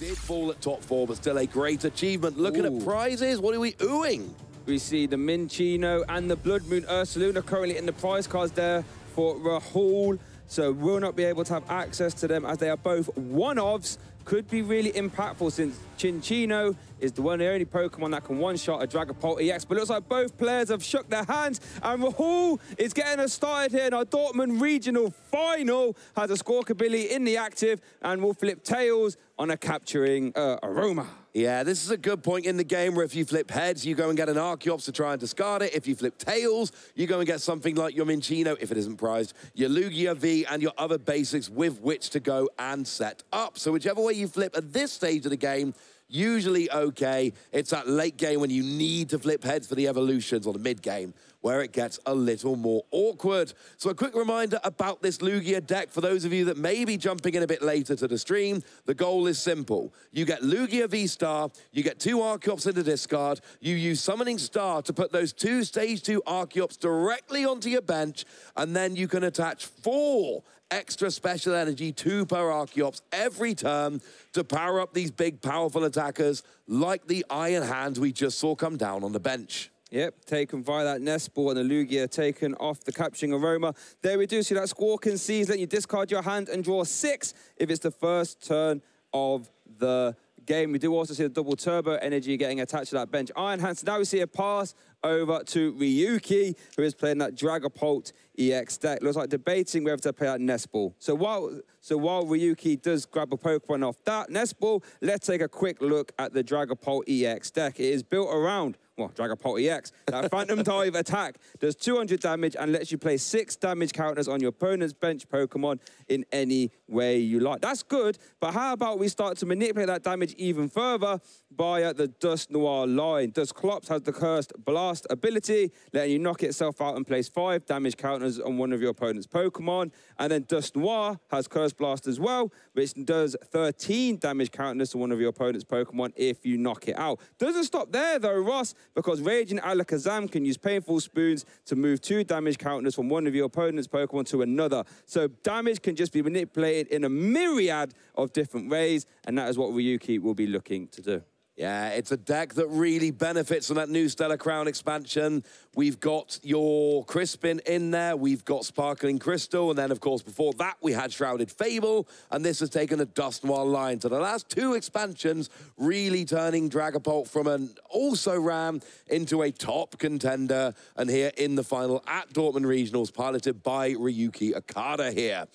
Did fall at top four, but still a great achievement. Looking Ooh. at prizes, what are we oohing? We see the Minccino and the Blood Moon Ursaluna currently in the prize cards there for Rahul. So we'll not be able to have access to them as they are both one-offs. Could be really impactful since Cinccino is the one the only Pokemon that can one-shot a Dragapult EX. But looks like both players have shook their hands and Rahul is getting us started here in our Dortmund Regional Final. Has a Squawkabilly in the active and will flip tails on a capturing uh, Aroma. Yeah, this is a good point in the game where if you flip heads, you go and get an Archeops to try and discard it. If you flip tails, you go and get something like your Minccino, if it isn't prized, your Lugia V, and your other basics with which to go and set up. So whichever way you flip at this stage of the game, usually okay. It's that late game when you need to flip heads for the evolutions or the mid game where it gets a little more awkward. So a quick reminder about this Lugia deck for those of you that may be jumping in a bit later to the stream. The goal is simple. You get Lugia V-Star, you get two Archeops in the discard, you use Summoning Star to put those two Stage 2 Archeops directly onto your bench, and then you can attach four extra special energy, two per Archeops every turn to power up these big, powerful attackers like the Iron Hands we just saw come down on the bench. Yep, taken via that nest ball and the Lugia taken off the capturing aroma. There we do see that Squawk and Seize let you discard your hand and draw six if it's the first turn of the game. We do also see the double turbo energy getting attached to that bench. Iron Hands. Now we see a pass over to Ryuki, who is playing that Dragapult EX deck. Looks like debating whether to play that Nest Ball. So while, so while Ryuki does grab a Pokemon off that Nest Ball, let's take a quick look at the Dragapult EX deck. It is built around well, Dragapult EX. That Phantom Dive attack does 200 damage and lets you play six damage counters on your opponent's bench Pokemon in any way you like. That's good, but how about we start to manipulate that damage even further by uh, the Dusknoir line? Dusclops has the Cursed Blast ability, letting you knock itself out and place five damage counters on one of your opponent's Pokemon. And then Dusknoir has Curse Blast as well, which does 13 damage counters to one of your opponent's Pokemon if you knock it out. Doesn't stop there though, Ross, because Radiant Alakazam can use Painful Spoons to move two damage counters from one of your opponent's Pokemon to another. So damage can just be manipulated in a myriad of different ways, and that is what Ryuki will be looking to do. Yeah, it's a deck that really benefits from that new Stellar Crown expansion. We've got your Crispin in there, we've got Sparkling Crystal, and then, of course, before that, we had Shrouded Fable, and this has taken a Dusknoir line. So the last two expansions really turning Dragapult from an also-ran into a top contender, and here in the final at Dortmund Regionals, piloted by Ryuki Okada here.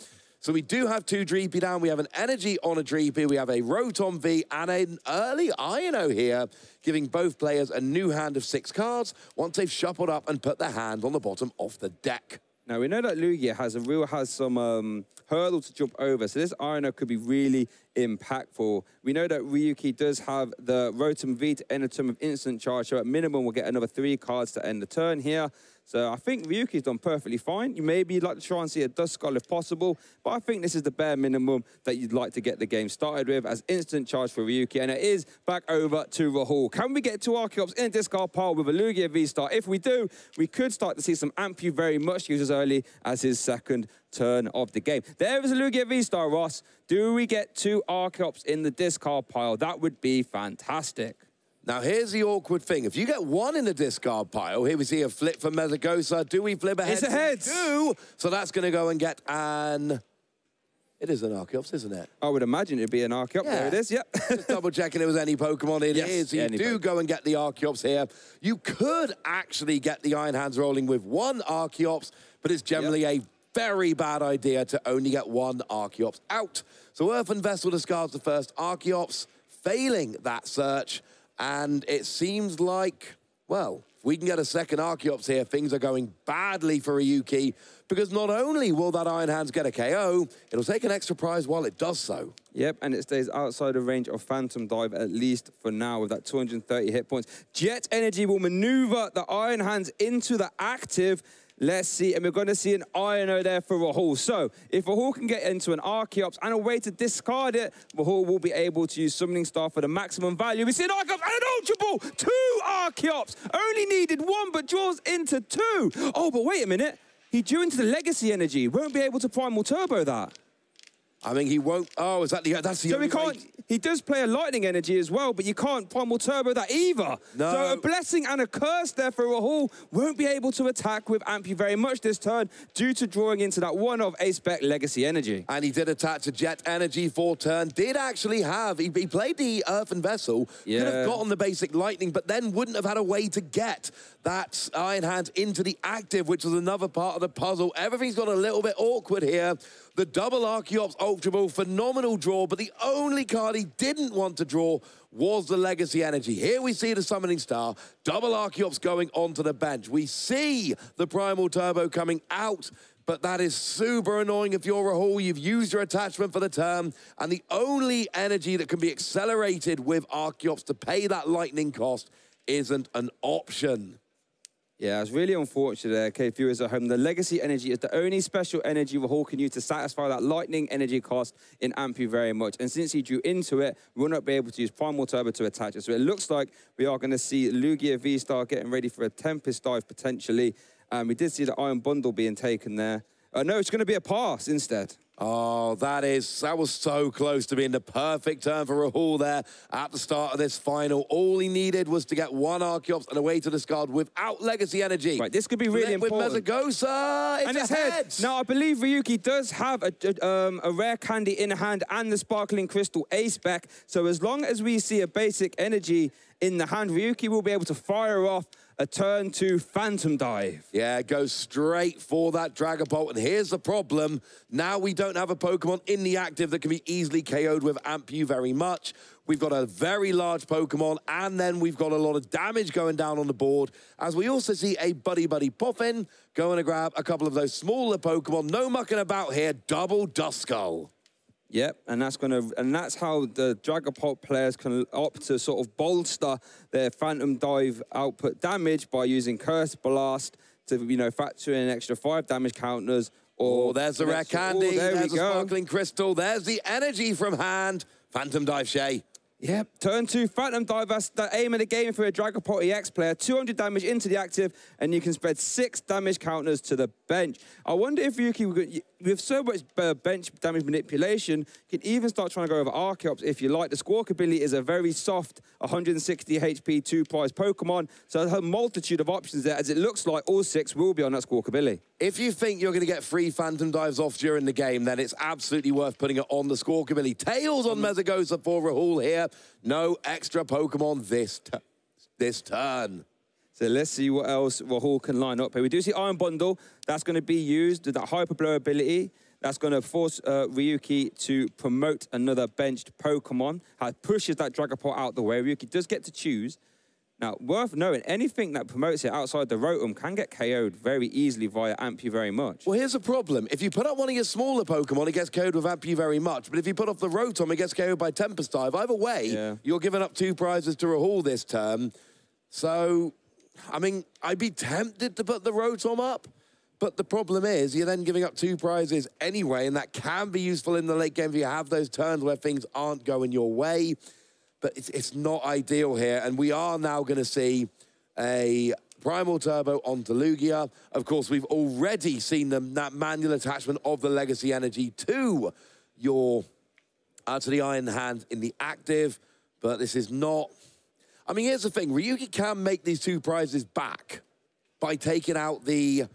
So we do have two Dreepy down. We have an Energy on a Dreepy. We have a Rotom V and an early Iono here, giving both players a new hand of six cards once they've shuffled up and put their hand on the bottom of the deck. Now, we know that Lugia has a real has some um, hurdle to jump over, so this Iono could be really impactful. We know that Ryuki does have the Rotom V to end a turn of instant charge, so at minimum we'll get another three cards to end the turn here. So I think Ryuki's done perfectly fine. You maybe you'd like to try and see a Duskull if possible, but I think this is the bare minimum that you'd like to get the game started with as instant charge for Ryuki, and it is back over to Rahul. Can we get two Archeops in a discard pile with a Lugia V-Star? If we do, we could start to see some Amp You Very Much used as early as his second turn of the game. There is a Lugia V-Star, Ross. Do we get two Archeops in the discard pile? That would be fantastic. Now, here's the awkward thing. If you get one in the discard pile, here we see a flip from Mesagoza. Do we flip ahead? It's a heads. Do. So that's going to go and get an... It is an Archeops, isn't it? I would imagine it'd be an Archeops. Yeah. There it is, yep. Just double checking it was any Pokemon. It Yes, is. You do Pokemon. go and get the Archeops here. You could actually get the Iron Hands rolling with one Archeops, but it's generally a very bad idea to only get one Archeops out. So Earthen Vessel discards the first Archeops, failing that search, and it seems like, well, if we can get a second Archeops here, things are going badly for Ryuki, because not only will that Iron Hands get a KO, it'll take an extra prize while it does so. Yep, and it stays outside of range of Phantom Dive at least for now with that 230 hit points. Jet Energy will maneuver the Iron Hands into the active. Let's see, and we're going to see an Iono there for Rahul. So, if Rahul can get into an Archeops and a way to discard it, Rahul will be able to use Summoning Star for the maximum value. We see an Archeops and an Ultra Ball! Two Archeops! Only needed one, but draws into two. Oh, but wait a minute. He drew into the Legacy Energy. Won't be able to Primal Turbo that. I mean, he won't. Oh, is that the? That's the. So only we can't. way- He does play a lightning energy as well, but you can't primal turbo that either. No. So a blessing and a curse there for Rahul won't be able to attack with Amp You Very Much this turn due to drawing into that one of Ace Spec legacy energy. And he did attach a jet energy for turn. Did actually have. He, he played the Earthen Vessel. Could have gotten the basic lightning, but then wouldn't have had a way to get that Iron Hand into the active, which was another part of the puzzle. Everything's got a little bit awkward here. The double Archeops Ultra phenomenal draw, but the only card he didn't want to draw was the Legacy Energy. Here we see the Summoning Star, double Archeops going onto the bench. We see the Primal Turbo coming out, but that is super annoying if you're Rahul. You've used your attachment for the turn, and the only energy that can be accelerated with Archeops to pay that lightning cost isn't an option. Yeah, it's really unfortunate there, okay, viewers at home. The legacy energy is the only special energy Rahul can use to satisfy that lightning energy cost in Amp You Very Much. And since he drew into it, we'll not be able to use Primal Turbo to attach it. So it looks like we are going to see Lugia V-Star getting ready for a Tempest dive potentially. Um, we did see the Iron Bundle being taken there. Uh, no, it's going to be a pass instead. Oh, that is, that was so close to being the perfect turn for Rahul there at the start of this final. All he needed was to get one Archeops and a way to discard without Legacy Energy. Right, this could be really With important. Mesagoza, it's and it's ahead. head. Now, I believe Ryuki does have a, a, um, a rare candy in hand and the sparkling crystal ace spec. So as long as we see a basic energy in the hand, Ryuki will be able to fire off a turn to Phantom Dive. Yeah, go straight for that Dragapult. And here's the problem. Now we don't have a Pokemon in the active that can be easily KO'd with Amp You Very Much. We've got a very large Pokemon, and then we've got a lot of damage going down on the board, as we also see a Buddy Buddy Puffin going to grab a couple of those smaller Pokemon. No mucking about here, double Duskull. Yep, and that's gonna and that's how the Dragapult players can opt to sort of bolster their Phantom Dive output damage by using Curse Blast to you know factor in an extra five damage counters. Or Oh, there's the rare extra- oh, candy. there there's the go. sparkling crystal. There's the energy from hand. Phantom Dive Shay. Yep, turn two, Phantom Dive, that's the aim of the game for a Dragapult EX player. 200 damage into the active, and you can spread six damage counters to the bench. I wonder if Yuki, with so much bench damage manipulation, you can even start trying to go over Archeops if you like. The Squawkabilly is a very soft 160 HP two-prize Pokemon, so there's a multitude of options there, as it looks like all six will be on that Squawkabilly. If you think you're going to get free Phantom Dives off during the game, then it's absolutely worth putting it on the Squawkabilly. Tails on mm. Mesagoza for Rahul here. No extra Pokemon this, this turn. So let's see what else Rahul can line up here. We do see Iron Bundle. That's going to be used with that Hyper Blow ability. That's going to force uh, Ryuki to promote another benched Pokemon. It pushes that Dragapult out the way. Ryuki does get to choose. Now, worth knowing, anything that promotes it outside the Rotom can get KO'd very easily via Amp You Very Much. Well, here's the problem. If you put up one of your smaller Pokemon, it gets KO'd with Amp You Very Much. But if you put off the Rotom, it gets KO'd by Tempest Dive. Either way, Yeah. you're giving up two prizes to Rahul this term. So, I mean, I'd be tempted to put the Rotom up. But the problem is, you're then giving up two prizes anyway, and that can be useful in the late game if you have those turns where things aren't going your way. But it's, it's not ideal here, and we are now going to see a Primal Turbo onto Lugia. Of course, we've already seen them, that manual attachment of the Legacy Energy to your, uh, to the Iron Hand in the active, but this is not... I mean, here's the thing. Ryuki can make these two prizes back by taking out the...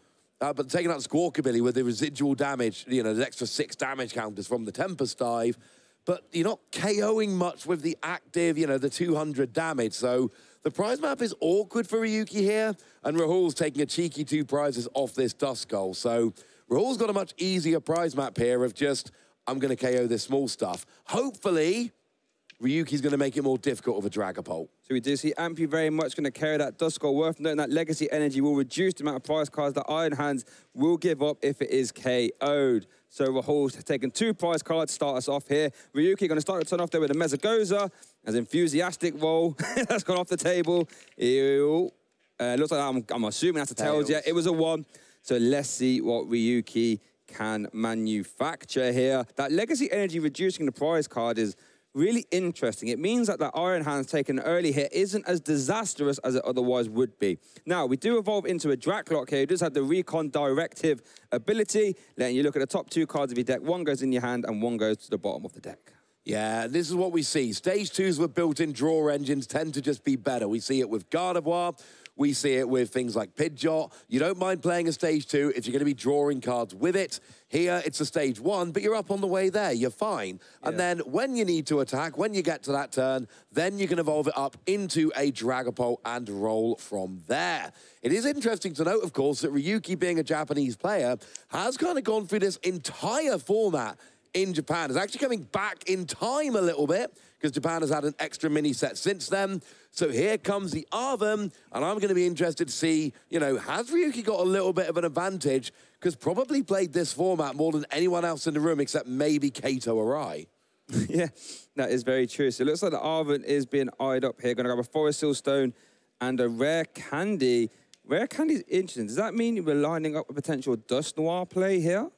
Uh, but taking out the Squawk with the residual damage, you know, the extra six damage counters from the Tempest Dive, but you're not KOing much with the active, you know, the 200 damage. So the prize map is awkward for Ryuki here, and Rahul's taking a cheeky two prizes off this Dust Duskull. So Rahul's got a much easier prize map here of just, I'm going to KO this small stuff. Hopefully, Ryuki's going to make it more difficult with a Dragapult. So we do see Amp You Very Much going to carry that Duskull. Worth noting that Legacy Energy will reduce the amount of prize cards that Iron Hands will give up if it is KO'd. So Rahul's taken two prize cards to start us off here. Ryuki going to start the turn off there with a Mesagoza. As enthusiastic roll. that's gone off the table. Ew. Uh, looks like I'm, I'm assuming that's a tails. Tails. Yeah, it was a one. So let's see what Ryuki can manufacture here. That Legacy Energy reducing the prize card is really interesting. It means that that Iron Hands taking an early hit isn't as disastrous as it otherwise would be. Now, we do evolve into a Drakloak here. It does have the Recon Directive ability, letting you look at the top two cards of your deck. One goes in your hand and one goes to the bottom of the deck. Yeah, this is what we see. Stage twos with built-in draw engines tend to just be better. We see it with Gardevoir, we see it with things like Pidgeot. You don't mind playing a stage two if you're going to be drawing cards with it. Here, it's a stage one, but you're up on the way there. You're fine. Yeah. And then when you need to attack, when you get to that turn, then you can evolve it up into a Dragapult and roll from there. It is interesting to note, of course, that Ryuki, being a Japanese player, has kind of gone through this entire format in Japan. Is actually coming back in time a little bit because Japan has had an extra mini set since then. So here comes the Arven, and I'm going to be interested to see, you know, has Ryuki got a little bit of an advantage? Because probably played this format more than anyone else in the room except maybe Kato or I. yeah, that is very true. So it looks like the Arven is being eyed up here. Going to grab a Forest Seal Stone and a Rare Candy. Rare Candy is interesting. Does that mean we're lining up a potential Dusknoir play here?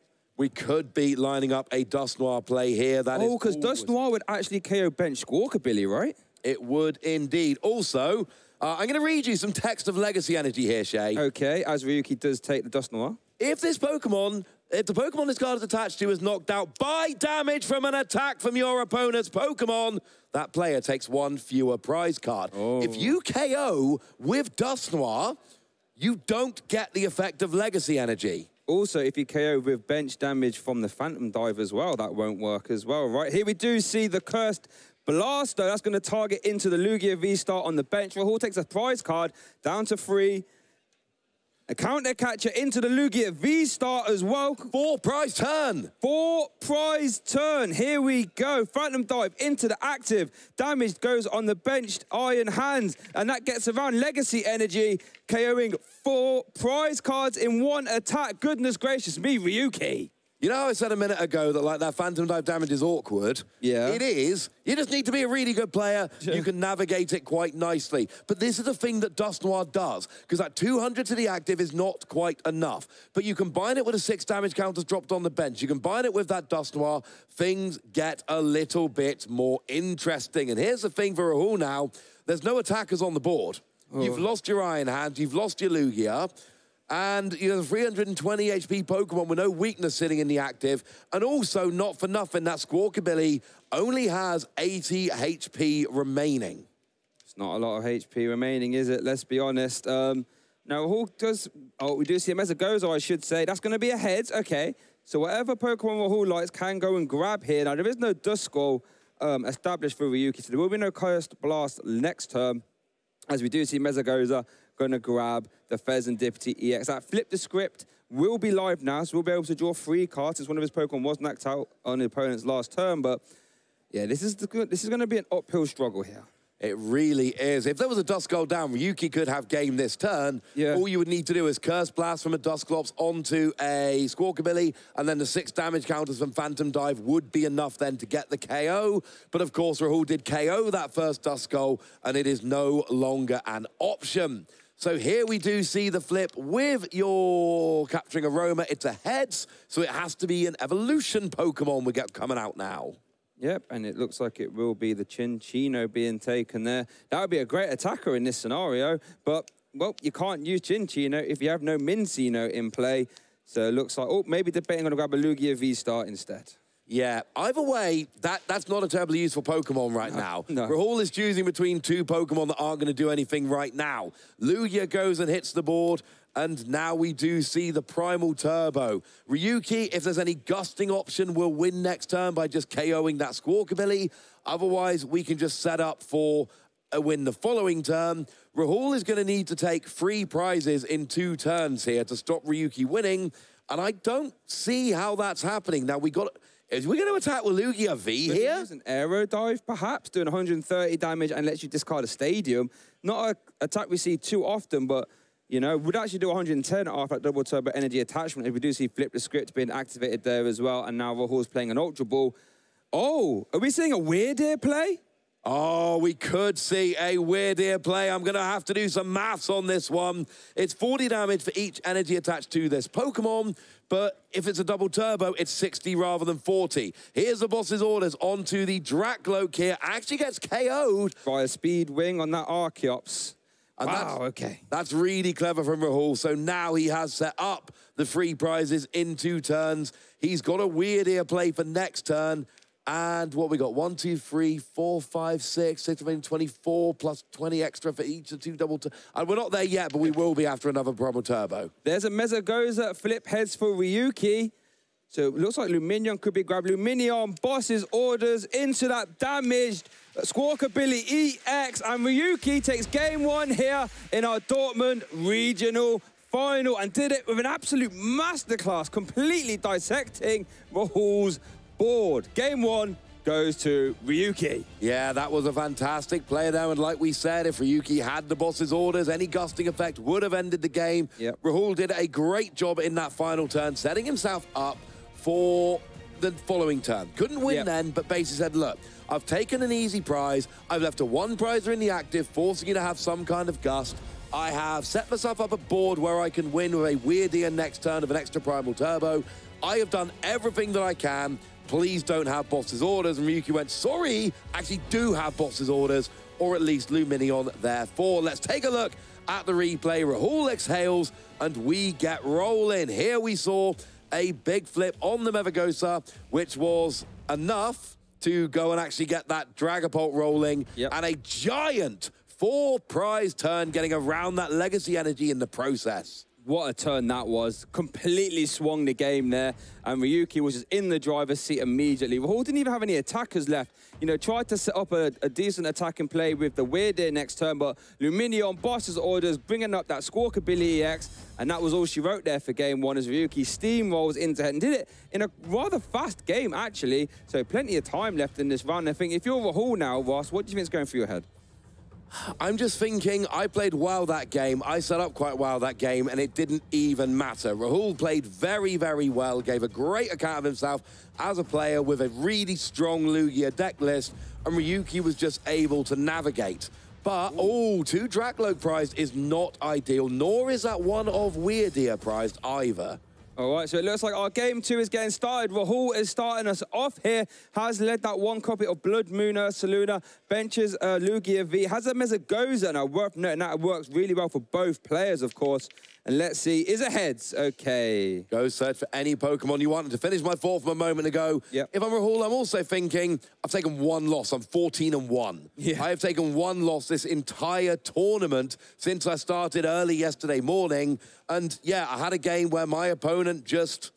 We could be lining up a Dusknoir play here. That oh, because Dusknoir would actually KO bench Squawkabilly, right? It would indeed. Also, uh, I'm going to read you some text of Legacy Energy here, Shay. Okay, as Ryuki does take the Dusknoir. If this Pokemon, if the Pokemon this card is attached to is knocked out by damage from an attack from your opponent's Pokemon, that player takes one fewer prize card. Oh. If you KO with Dusknoir, you don't get the effect of Legacy Energy. Also, if you KO with bench damage from the Phantom Dive as well, that won't work as well, right? Here we do see the Cursed Blaster. That's going to target into the Lugia V-Star on the bench. Rahul takes a prize card down to three. A counter catcher into the Lugia V-Star as well. Four prize turn. Four prize turn. Here we go. Phantom dive into the active. Damage goes on the benched Iron Hands. And that gets around Legacy Energy, KOing four prize cards in one attack. Goodness gracious me, Ryuki. You know I said a minute ago that like that phantom dive damage is awkward? Yeah. It is. You just need to be a really good player. You can navigate it quite nicely. But this is the thing that Dusknoir does, because that 200 to the active is not quite enough. But you combine it with a six damage counters dropped on the bench. You combine it with that Dusknoir, things get a little bit more interesting. And here's the thing for Rahul now. There's no attackers on the board. Oh. You've lost your Iron Hand, you've lost your Lugia. And you know, 320 HP Pokemon with no weakness sitting in the active. And also, not for nothing, that Squawkabilly only has 80 HP remaining. It's not a lot of HP remaining, is it? Let's be honest. Um, now, who does... Oh, we do see him as it goes, I should say. That's going to be a head. Okay. So whatever Pokemon Rahul likes can go and grab here. Now, there is no Duskull um, established for Ryuki, so there will be no Cursed Blast next turn. As we do see Mesagoza going to grab the Fezandipiti EX. That flip the script will be live now, so we'll be able to draw three cards since one of his Pokemon was knocked out on the opponent's last turn. But yeah, this is, the, this is going to be an uphill struggle here. It really is. If there was a Duskull down, Yuki could have game this turn. Yeah. All you would need to do is Curse Blast from a Dusclops onto a Squawkabilly, and then the six damage counters from Phantom Dive would be enough then to get the KO. But of course, Rahul did KO that first Duskull, and it is no longer an option. So here we do see the flip with your capturing aroma. It's a heads, so it has to be an evolution Pokemon we get coming out now. Yep, and it looks like it will be the Cinccino being taken there. That would be a great attacker in this scenario, but, well, you can't use Cinccino if you have no Minccino in play. So it looks like, oh, maybe debating on to grab a Lugia V-Star instead. Yeah, either way, that, that's not a terribly useful Pokemon right now. No. Rahul is choosing between two Pokemon that aren't going to do anything right now. Lugia goes and hits the board, and now we do see the Primal Turbo. Ryuki, if there's any gusting option, will win next turn by just KOing that Squawkabilly. Otherwise, we can just set up for a win the following turn. Rahul is going to need to take three prizes in two turns here to stop Ryuki winning, and I don't see how that's happening. Now, we got... Is we going to attack with Lugia V here? Use an aero dive, perhaps, doing 130 damage and lets you discard a stadium. Not an attack we see too often, but, you know, would actually do 110 off that double turbo energy attachment if we do see Flip the Script being activated there as well. And now Rahul's playing an Ultra Ball. Oh, are we seeing a Wyrdeer play? Oh, we could see a Wyrdeer play. I'm going to have to do some maths on this one. It's 40 damage for each energy attached to this Pokemon, but if it's a double turbo, it's 60 rather than 40. Here's the boss's orders onto the Drakloak here. Actually gets KO'd. By a speed wing on that Archeops. And wow, that's, okay. That's really clever from Rahul. So now he has set up the free prizes in two turns. He's got a Wyrdeer play for next turn. And what we got? One, two, three, four, five, six, six, seven, 24 plus 20 extra for each of two double. And we're not there yet, but we will be after another primal turbo. There's a Mesagoza flip heads for Ryuki. So it looks like Lumineon could be grabbed. Lumineon bosses orders into that damaged Squawkabilly EX. And Ryuki takes game one here in our Dortmund regional final and did it with an absolute masterclass, completely dissecting Rahul's board. Game one goes to Ryuki. Yeah, that was a fantastic play there. And like we said, if Ryuki had the boss's orders, any gusting effect would have ended the game. Yep. Rahul did a great job in that final turn, setting himself up for the following turn. Couldn't win Yep. then, but basically said, look, I've taken an easy prize. I've left a one prizer in the active, forcing you to have some kind of gust. I have set myself up a board where I can win with a Wyrdeer next turn of an extra primal turbo. I have done everything that I can. Please don't have boss's orders. And Ryuki went, sorry, actually do have boss's orders, or at least Lumineon therefore. Let's take a look at the replay. Rahul exhales, and we get rolling. Here we saw a big flip on the Mesagoza, which was enough to go and actually get that Dragapult rolling, Yep. and a giant four prize turn getting around that legacy energy in the process. What a turn that was. Completely swung the game there. And Ryuki was just in the driver's seat immediately. Rahul didn't even have any attackers left. You know, tried to set up a, a decent attacking play with the weird next turn, but Lumineon, boss's orders, bringing up that Squawkabilly EX, and that was all she wrote there for game one as Ryuki steamrolls into it and did it in a rather fast game, actually. So plenty of time left in this round. I think if you're Rahul now, Ross, what do you think is going through your head? I'm just thinking, I played well that game. I set up quite well that game, and it didn't even matter. Rahul played very, very well, gave a great account of himself as a player with a really strong Lugia deck list, and Ryuki was just able to navigate. But, oh, two Drakloak prized is not ideal, nor is that one of Wyrdeer prized either. All right, so it looks like our game two is getting started. Rahul is starting us off here. Has led that one copy of Blood Moon Ursaluna, benches uh, Lugia V. Has a Mesagoza. Now, worth noting that it works really well for both players, of course. And let's see, is it heads? Okay. Go search for any Pokemon you want. And to finish my fourth from a moment ago, Yep. if I'm Rahul, I'm also thinking I've taken one loss. I'm 14 and 1. Yeah. I have taken one loss this entire tournament since I started early yesterday morning. And yeah, I had a game where my opponent just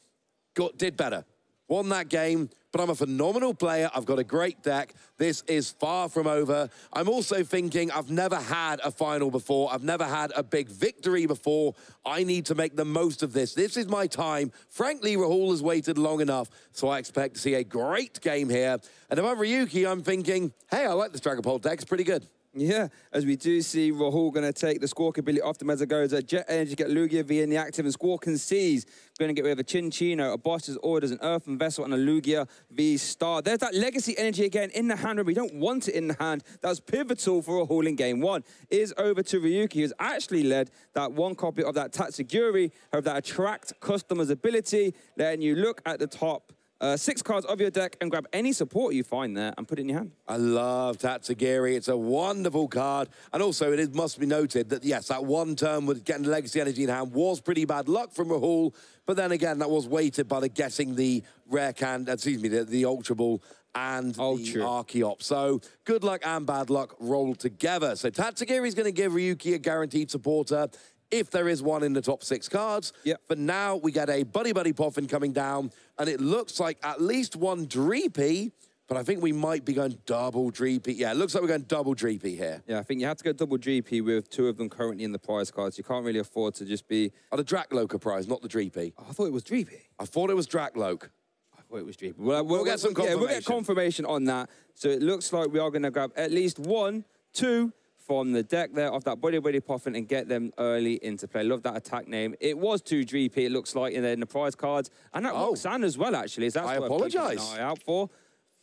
got did better. Won that game, but I'm a phenomenal player. I've got a great deck. This is far from over. I'm also thinking I've never had a final before. I've never had a big victory before. I need to make the most of this. This is my time. Frankly, Rahul has waited long enough, so I expect to see a great game here. And if I'm Ryuki, I'm thinking, hey, I like this Dragapult deck. It's pretty good. Yeah, as we do see Rahul going to take the Squawk ability off the Mesagoza. Jet Energy get Lugia V in the active and Squawk and Seize. Going to get rid of a Cinccino, a Boss's Orders, an Earthen Vessel, and a Lugia V Star. There's that Legacy Energy again in the hand. We don't want it in the hand. That's pivotal for Rahul in game one. Is over to Ryuki, who's actually led that one copy of that Tatsugiri, of that Attract Customer's ability, letting you look at the top uh, six cards of your deck and grab any support you find there and put it in your hand. I love Tatsugiri. It's a wonderful card. And also, it is, must be noted that, yes, that one turn with getting Legacy Energy in hand was pretty bad luck from Rahul. But then again, that was weighted by the getting the rare can, excuse me, the, the Ultra Ball and Ultra. the Archeop. So good luck and bad luck rolled together. So Tatsugiri is going to give Ryuki a guaranteed supporter if there is one in the top six cards. Yep. But now we get a Buddy Buddy Poffin coming down, and it looks like at least one Dreepy, but I think we might be going double Dreepy. Yeah, it looks like we're going double Dreepy here. Yeah, I think you have to go double GP with two of them currently in the prize cards. You can't really afford to just be. Oh, the Drakloka prize, not the Dreepy. Oh, I thought it was Dreepy. I thought it was Drakloak. I thought it was GP. Well, we'll, get some confirmation. Yeah, we'll get confirmation. confirmation on that. So it looks like we are going to grab at least one, two from the deck there of that Buddy Buddy Poffin and get them early into play. Love that attack name. It was two GP, it looks like, in the, in the prize cards. And that Oh. Roxanne as well, actually. So that's I apologise. eye out for.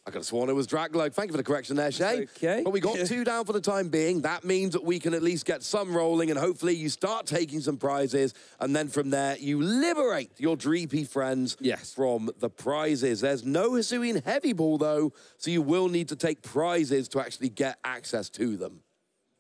I could have sworn it was Drakloak. Thank you for the correction there, Shay. okay. But we got two down for the time being. That means that we can at least get some rolling and hopefully you start taking some prizes. And then from there, you liberate your Dreepy friends Yes. from the prizes. There's no Hisuian Heavy Ball, though, so you will need to take prizes to actually get access to them.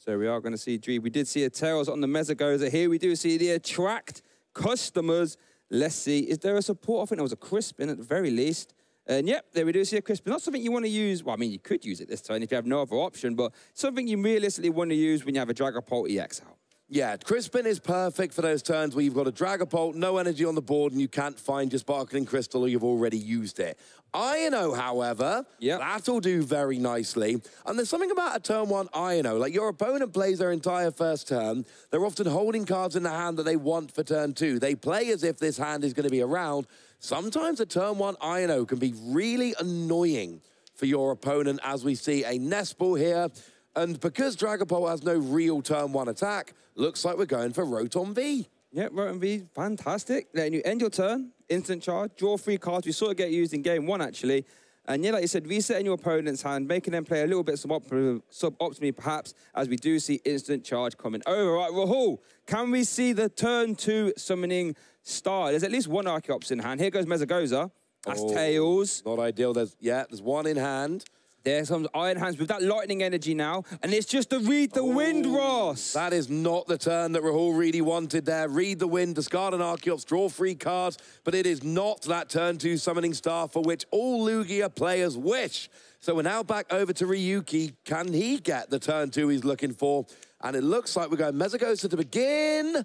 So we are going to see Dreeb. We did see a Tails on the Mesagoza. Here we do see the attract customers. Let's see, is there a support? I think there was a Crispin at the very least. And yep, there we do see a Crispin. Not something you want to use. Well, I mean, you could use it this turn if you have no other option, but something you realistically want to use when you have a Dragapult EX out. Yeah, Crispin is perfect for those turns where you've got a Dragapult, no energy on the board, and you can't find your Sparkling Crystal or you've already used it. Iono, however, Yep. that'll do very nicely. And there's something about a turn one Iono. Like your opponent plays their entire first turn, they're often holding cards in the hand that they want for turn two. They play as if this hand is going to be around. Sometimes a turn one Iono can be really annoying for your opponent, as we see a Nest Ball here. And because Dragapult has no real turn one attack, looks like we're going for Rotom V. Yeah, Rotom V, fantastic. Letting you end your turn, instant charge, draw three cards. We saw it get used in game one, actually. And yeah, like you said, resetting your opponent's hand, making them play a little bit suboptimally, suboptimally perhaps, as we do see instant charge coming over. Right, Rahul, can we see the turn two summoning star? There's at least one Archeops in hand. Here goes Mesagoza. That's Oh. Tails. Not ideal. There's yeah, there's one in hand. There's some Iron Hands with that lightning energy now. And it's just to read the wind, Ross. That is not the turn that Rahul really wanted there. Read the wind, discard an Archeops, draw three cards, but it is not that turn two summoning star for which all Lugia players wish. So we're now back over to Ryuki. Can he get the turn two he's looking for? And it looks like we're going Mesagoza to begin.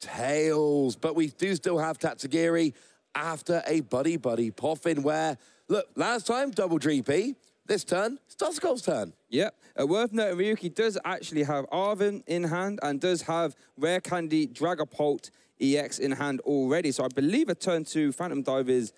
Tails, but we do still have Tatsugiri after a buddy buddy poffin where, look, last time double Dreepy, this turn, it's Duskull's turn. Yep. Uh, worth noting, Ryuki does actually have Arven in hand and does have Rare Candy Dragapult EX in hand already. So I believe a turn two Phantom Dive is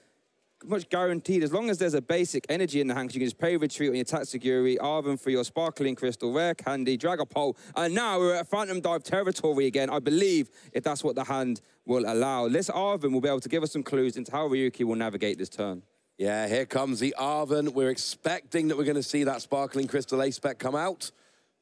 much guaranteed as long as there's a basic energy in the hand because You can just pay retreat on your Tatsugiri, Arven for your Sparkling Crystal, Rare Candy, Dragapult. And now we're at Phantom Dive territory again, I believe, if that's what the hand will allow. This Arven will be able to give us some clues into how Ryuki will navigate this turn. Yeah, here comes the Arven. We're expecting that we're going to see that sparkling crystal ace spec come out,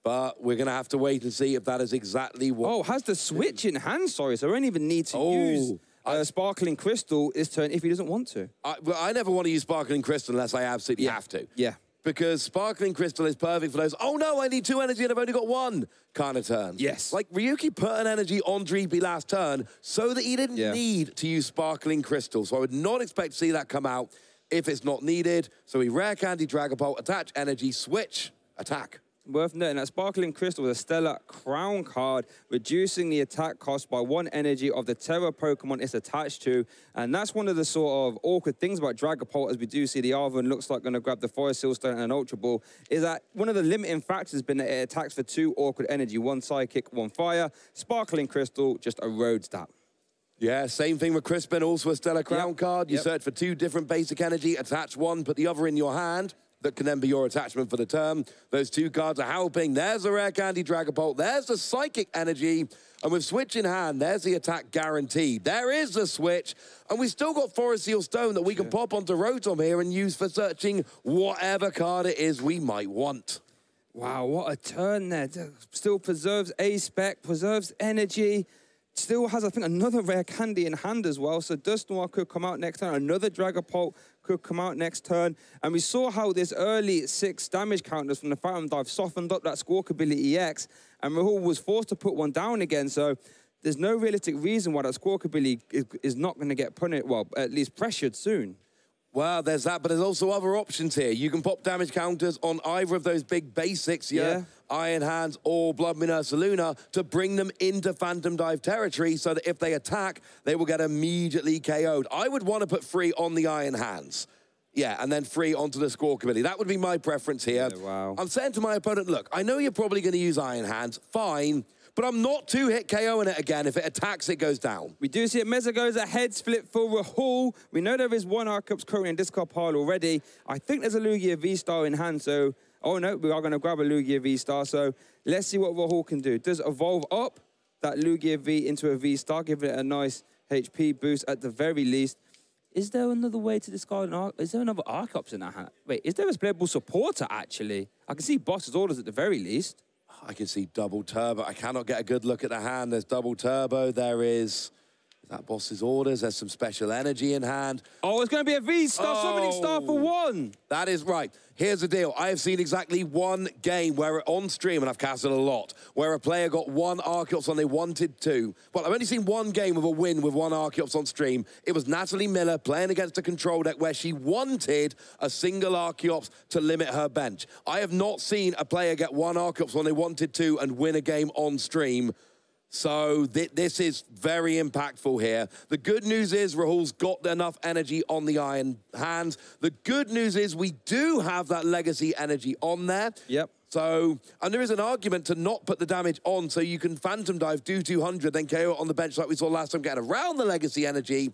but we're going to have to wait and see if that is exactly what. Oh, has the switch in hand, sorry, so I don't even need to Oh, use a uh, sparkling crystal this turn if he doesn't want to. I, well, I never want to use sparkling crystal unless I absolutely Yeah. have to. Yeah. Because sparkling crystal is perfect for those. Oh no, I need two energy and I've only got one kind of turn. Yes. Like Ryuki put an energy on Dreepy last turn so that he didn't Yeah. need to use sparkling crystal. So I would not expect to see that come out if it's not needed. So we rare candy Dragapult, attach energy, switch, attack. Worth noting that Sparkling Crystal is a stellar crown card, reducing the attack cost by one energy of the Terra Pokemon it's attached to. And that's one of the sort of awkward things about Dragapult, as we do see the Arven looks like going to grab the Forest Seal Stone and an Ultra Ball, is that one of the limiting factors has been that it attacks for two awkward energy, one Psychic, one Fire. Sparkling Crystal just erodes that. Yeah, same thing with Crispin, also a Stellar Crown Yep. card. You Yep. search for two different basic energy, attach one, put the other in your hand. That can then be your attachment for the term. Those two cards are helping. There's the Rare Candy Dragapult. There's the Psychic Energy. And with Switch in hand, there's the attack guaranteed. There is the Switch. And we've still got Forest Seal Stone that we can pop onto Rotom here and use for searching whatever card it is we might want. Wow, what a turn there. Still preserves A spec, preserves energy. Still has, I think, another rare candy in hand as well. So Dust Noir could come out next turn. Another Dragapult could come out next turn. And we saw how this early six damage counters from the Phantom Dive softened up that Squawkabilly EX. And Rahul was forced to put one down again. So there's no realistic reason why that Squawkabilly is, is not going to get punished, well, at least pressured soon. Well, there's that, but there's also other options here. You can pop damage counters on either of those big basics, yeah, Yeah. Iron Hands or Blood Moon Ursa Luna, to bring them into Phantom Dive territory so that if they attack, they will get immediately KO'd. I would want to put free on the Iron Hands. Yeah, and then free onto the score committee. That would be my preference here. Yeah, wow. I'm saying to my opponent, look, I know you're probably going to use Iron Hands, fine, but I'm not two hit KO KOing it again. If it attacks, it goes down. We do see it. Mesagoza head split for Rahul. We know there is one Archeops currently in discard pile already. I think there's a Lugia V-Star in hand, so... Oh, no, we are going to grab a Lugia V-Star, so let's see what Rahul can do. Does evolve up that Lugia V into a V-Star, giving it a nice HP boost at the very least. Is there another way to discard an Arc? Is there another Archeops in that hand? Wait, is there a playable supporter, actually? I can see Boss's orders at the very least. I can see double turbo. I cannot get a good look at the hand. There's double turbo. There is that boss's orders. There's some special energy in hand. Oh, it's going to be a V star, oh. summoning star for oh. one. That is right. Here's the deal. I have seen exactly one game where on stream, and I've casted a lot, where a player got one Archeops when they wanted two. Well, I've only seen one game of a win with one Archeops on stream. It was Natalie Miller playing against a control deck where she wanted a single Archeops to limit her bench. I have not seen a player get one Archeops when they wanted to and win a game on stream so th this is very impactful here. The good news is Rahul's got enough energy on the iron hands. The good news is we do have that legacy energy on there. Yep. So, and there is an argument to not put the damage on so you can Phantom Dive, do 200, then KO it on the bench like we saw last time, get around the legacy energy.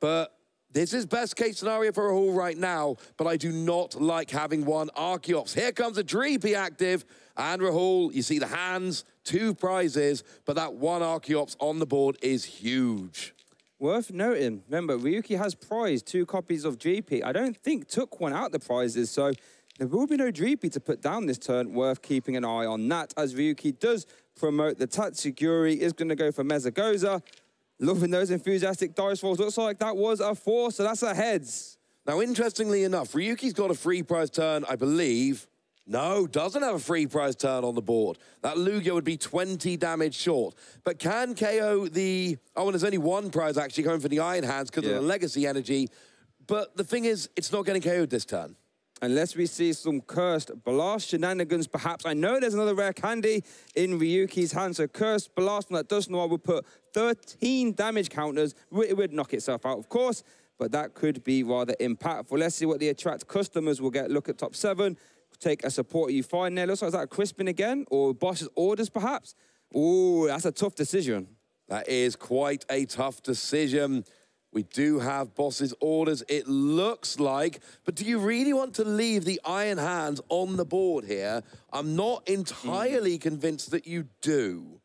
But this is best case scenario for Rahul right now, but I do not like having one Archeops. Here comes a Dreepy active, and Rahul, you see the hands, two prizes, but that one Archeops on the board is huge. Worth noting, remember, Ryuki has prized two copies of Dreepy. I don't think took one out the prizes, so there will be no Dreepy to put down this turn. Worth keeping an eye on that, as Ryuki does promote the Tatsugiri, is going to go for Mesagoza. Loving those enthusiastic dice rolls. Looks like that was a four, so that's a heads. Now, interestingly enough, Ryuki's got a free prize turn, I believe, no, doesn't have a free prize turn on the board. That Lugia would be 20 damage short. But can KO the... Oh, and there's only one prize actually coming for the Iron Hands because yeah. of the Legacy energy. But the thing is, it's not getting KO'd this turn. Unless we see some cursed blast shenanigans, perhaps. I know there's another rare candy in Ryuki's hand, so cursed blast from that Dusknoir would put 13 damage counters. It would knock itself out, of course, but that could be rather impactful. Let's see what the attract customers will get. Look at top seven take a support you find there. Looks like that Crispin again, or Boss's orders perhaps. Oh, that's a tough decision. That is quite a tough decision. We do have Boss's orders, it looks like. But do you really want to leave the Iron Hands on the board here? I'm not entirely mm. convinced that you do.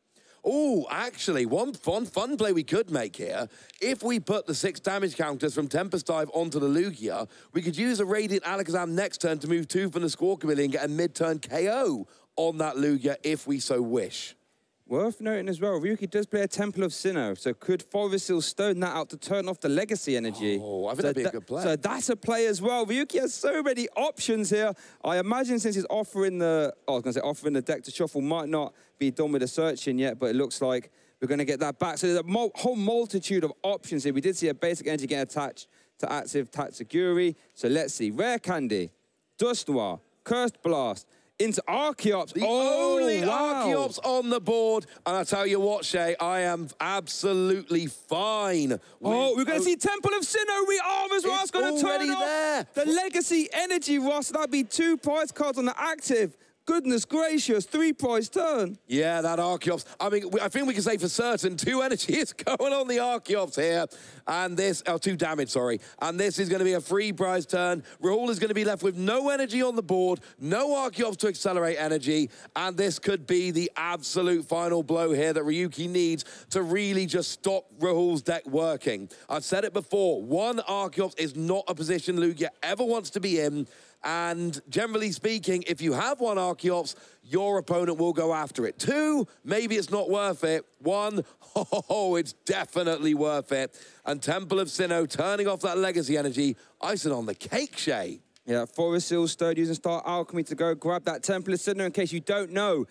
Oh, actually, one fun, fun play we could make here. If we put the six damage counters from Tempest Dive onto the Lugia, we could use a Radiant Alakazam next turn to move two from the Squawkabilly and get a mid-turn KO on that Lugia if we so wish. Worth noting as well, Ryuki does play a Temple of Sinnoh, so could Forest Seal stone that out to turn off the Legacy energy? Oh, I think so that'd be a good play. So that's a play as well. Ryuki has so many options here. I imagine since he's offering the, oh, I was going to say offering the deck to shuffle might not be done with the searching yet, but it looks like we're going to get that back. So there's a whole multitude of options here. We did see a basic energy get attached to active Tatsugiri. So let's see. Rare Candy, Dusknoir, Cursed Blast, into Archeops. The oh, only wow. Archeops on the board. And I tell you what, Shay, I am absolutely fine. Oh, we're going to see Temple of Sinnoh. We are as well. It's going to turn off there. the Legacy Energy, Ross. That'd be two prize cards on the active. Goodness gracious, three prize turn. Yeah, that Archeops. I mean, I think we can say for certain two energy is going on the Archeops here. And this, oh, two damage, sorry. And this is going to be a free prize turn. Rahul is going to be left with no energy on the board, no Archeops to accelerate energy. And this could be the absolute final blow here that Ryuki needs to really just stop Rahul's deck working. I've said it before, one Archeops is not a position Lugia ever wants to be in. And generally speaking, if you have one Archeops, your opponent will go after it. Two, maybe it's not worth it. One, oh, it's definitely worth it. And Temple of Sinnoh turning off that legacy energy, icing on the cake, Shay. Yeah, Forest Seal Stone using Star Alchemy to go grab that Temple of Sinnoh in case you don't know.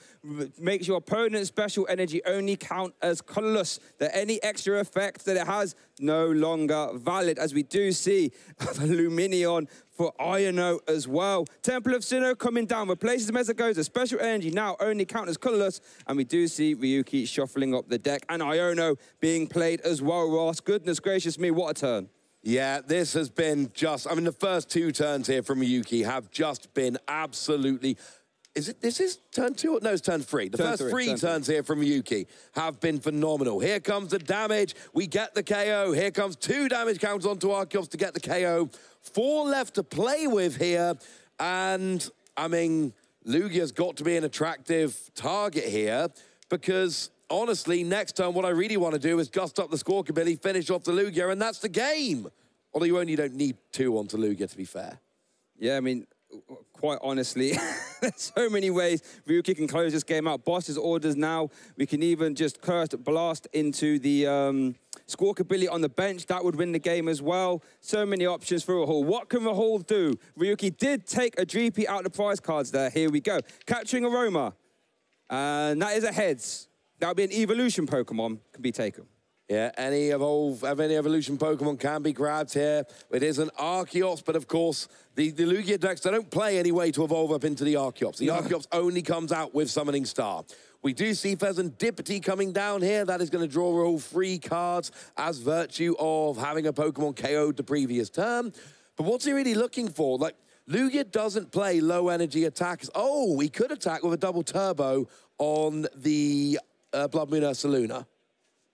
Makes your opponent's special energy only count as colorless. That any extra effect that it has no longer valid, as we do see Lumineon for Iono as well. Temple of Sinnoh coming down, replaces Mesagoza. Special energy now only count as colorless, and we do see Ryuki shuffling up the deck, and Iono being played as well, Ross. Goodness gracious me, what a turn. Yeah, this has been just, I mean, the first two turns here from Yuki have just been absolutely, is it, this is turn two? No, it's turn three. The turn first three, three turns three. here from Yuki have been phenomenal. Here comes the damage. We get the KO. Here comes two damage counts onto Archeops to get the KO. Four left to play with here. And, I mean, Lugia's got to be an attractive target here because honestly, next turn, what I really want to do is gust up the Squawkabilly, finish off the Lugia, and that's the game. Although you only don't need two onto Lugia, to be fair. Yeah, I mean, quite honestly, there's so many ways Ryuki can close this game out. Boss's orders now. We can even just curse blast into the um, Squawkabilly on the bench. That would win the game as well. So many options for Rahul. What can Rahul do? Ryuki did take a GP out of the prize cards there. Here we go. Capturing Aroma. And that is a heads. That would be an evolution Pokemon can be taken. Yeah, any evolve, any evolution Pokemon can be grabbed here. It is an Archeops, but of course, the, the Lugia decks, they don't play any way to evolve up into the Archeops. The Archeops only comes out with Summoning Star. We do see Fezandipiti coming down here. That is going to draw all three cards as virtue of having a Pokemon KO'd the previous turn. But what's he really looking for? Like, Lugia doesn't play low energy attacks. Oh, he could attack with a double turbo on the uh, Blood Moon Ursaluna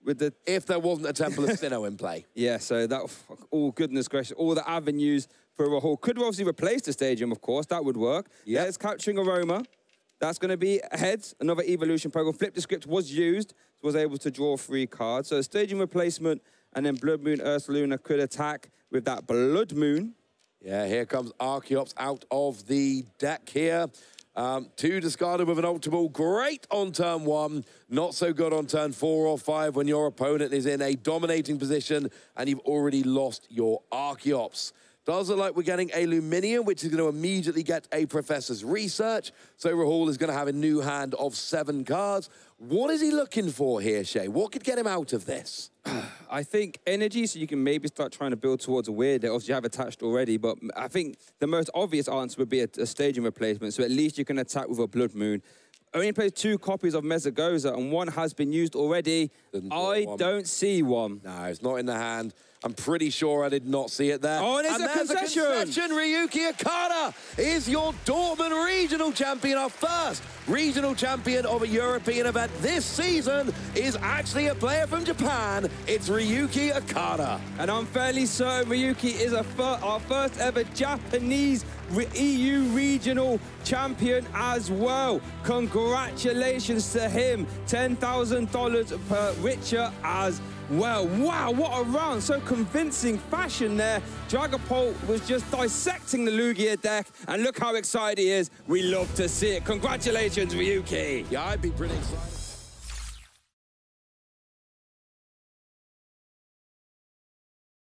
with the if there wasn't a Temple of Sinnoh in play. Yeah, so that all goodness gracious, all the avenues for Rahul could obviously replace the stadium, of course, that would work. Yeah, it's capturing aroma. That's going to be ahead. Another evolution program. Flip the script was used, was able to draw three cards. So stadium replacement, and then Blood Moon Earth Ursaluna could attack with that Blood Moon. Yeah, here comes Archeops out of the deck here. Um, two discarded with an Ultra Great on turn one. Not so good on turn four or five when your opponent is in a dominating position and you've already lost your Archeops. Does look like we're getting a Lumineon, which is going to immediately get a Professor's Research. So Rahul is going to have a new hand of seven cards. What is he looking for here, Shay? What could get him out of this? I think energy, so you can maybe start trying to build towards a Wyrdeer that obviously you have attached already, but I think the most obvious answer would be a, a stadium replacement, so at least you can attack with a Blood Moon. I only plays two copies of Mesagoza, and one has been used already. I don't see one. No, it's not in the hand. I'm pretty sure I did not see it there. Oh, and, and a there's concession. a concession. Ryuki Okada is your Dortmund regional champion, our first regional champion of a European event this season is actually a player from Japan. It's Ryuki Okada. And I'm fairly certain Ryuki is fir our first ever Japanese EU regional champion as well. Congratulations to him. $10,000 per richer as well. Wow, what a round. So convincing fashion there. Dragapult was just dissecting the Lugia deck, and look how excited he is. We love to see it. Congratulations, Ryuki. Yeah, I'd be pretty excited.